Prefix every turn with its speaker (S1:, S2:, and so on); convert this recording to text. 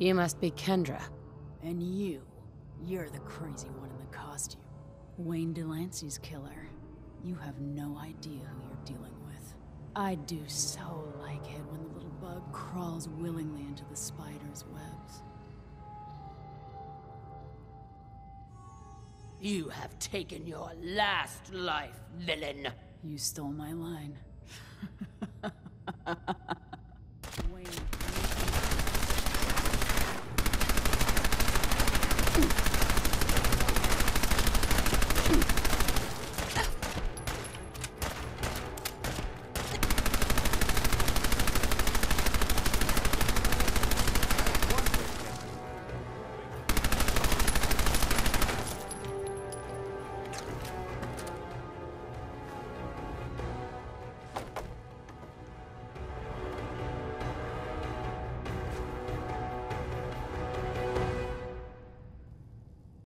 S1: You must be Kendra.
S2: And you, you're the crazy one in the costume. Wayne Delancey's killer. You have no idea who you're dealing with. I do so like it when the little bug crawls willingly into the spider's webs.
S3: You have taken your last life, villain.
S2: You stole my line.